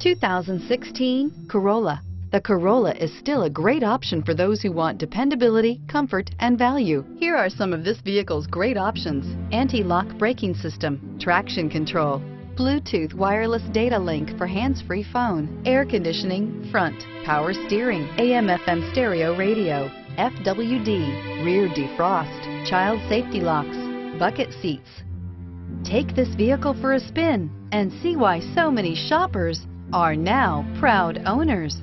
2016 Corolla. The Corolla is still a great option for those who want dependability, comfort, and value. Here are some of this vehicle's great options. Anti-lock braking system, traction control, Bluetooth wireless data link for hands-free phone, air conditioning, front, power steering, AM FM stereo radio, FWD, rear defrost, child safety locks, bucket seats. Take this vehicle for a spin and see why so many shoppers are now proud owners.